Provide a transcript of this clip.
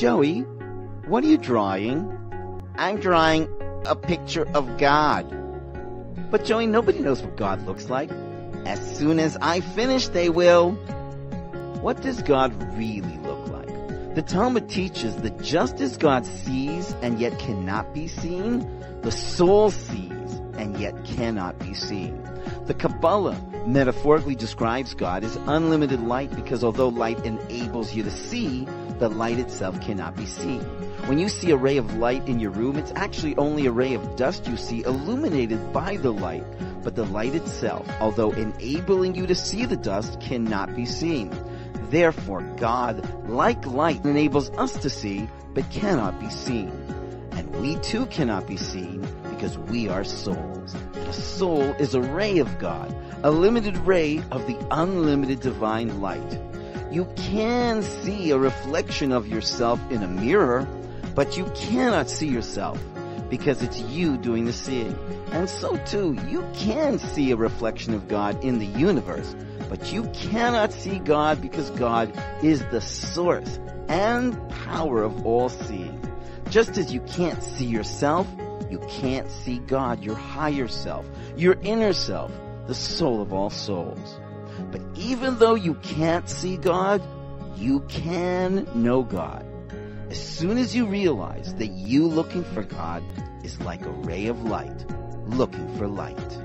Joey, what are you drawing? I'm drawing a picture of God. But Joey, nobody knows what God looks like. As soon as I finish, they will. What does God really look like? The Talmud teaches that just as God sees and yet cannot be seen, the soul sees and yet cannot be seen. The Kabbalah metaphorically describes God as unlimited light because although light enables you to see, the light itself cannot be seen. When you see a ray of light in your room, it's actually only a ray of dust you see illuminated by the light. But the light itself, although enabling you to see the dust, cannot be seen. Therefore, God, like light, enables us to see, but cannot be seen. And we too cannot be seen because we are souls. A soul is a ray of God, a limited ray of the unlimited divine light. You can see a reflection of yourself in a mirror, but you cannot see yourself because it's you doing the seeing. And so too, you can see a reflection of God in the universe, but you cannot see God because God is the source and power of all seeing. Just as you can't see yourself, you can't see God, your higher self, your inner self, the soul of all souls. But even though you can't see God, you can know God. As soon as you realize that you looking for God is like a ray of light looking for light.